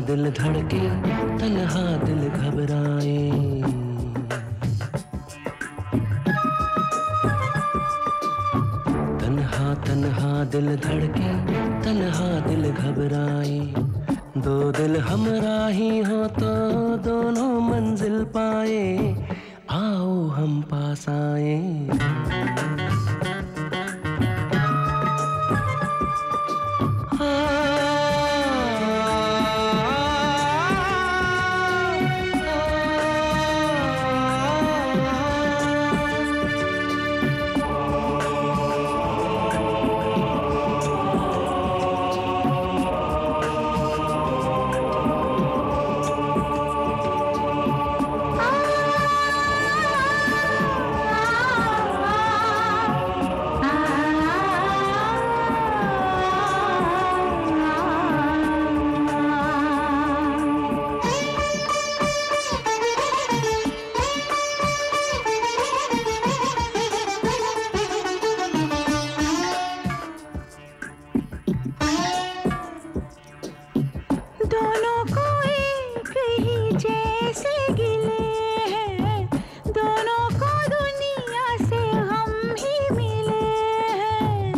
दिल धड़के, तन्हा दिल घबराए। तन्हा तन्हा दिल धड़के, तन्हा दिल घबराए। दो दिल हमरा ही हो तो दोनों मंजिल पाए। दोनों को एक ही जैसे गिले हैं। दोनों को दुनिया से हम ही मिले हैं।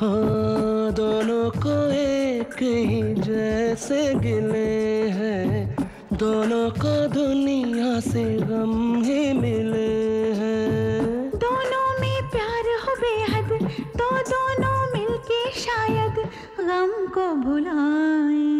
हाँ दोनों को एक ही जैसे गिले हैं। दोनों को दुनिया से गम ही मिले शायद गम को भुलाएँ।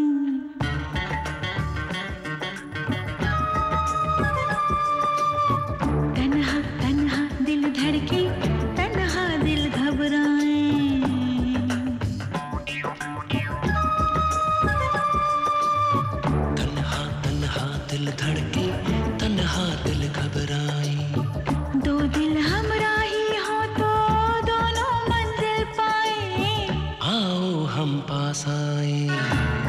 हम पास आए।